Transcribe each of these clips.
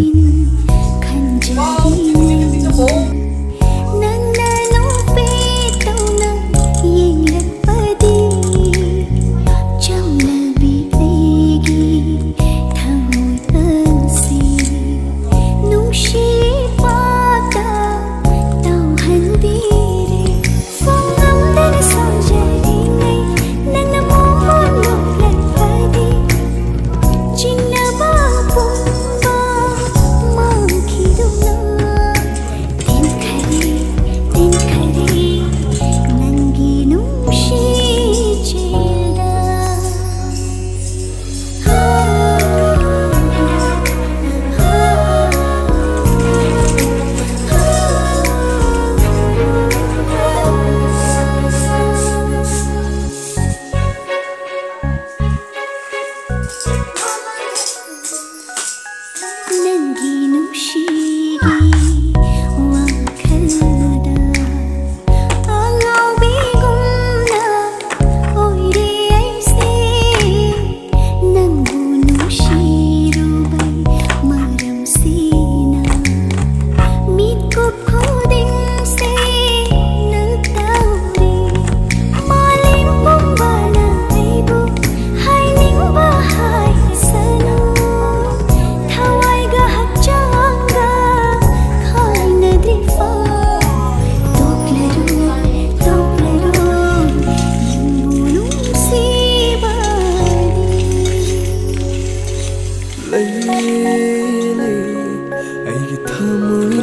you. baby.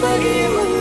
But you